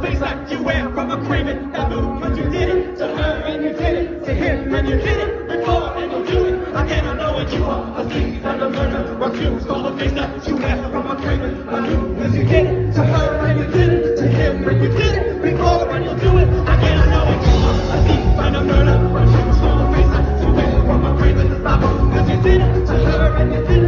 face like you wear from a craven. That move, cause you did it to her and you did it to him and you did it before and you do it again. I know what you are, a thief and a murderer. Refuse all the face that you wear from a craven. I knew cause you did it to her and you did it to him and you did it before and you do it again. I know what you are, a thief and a murderer. Refuse all the face that you wear from a craven. I knew cause you did it to her and you did it.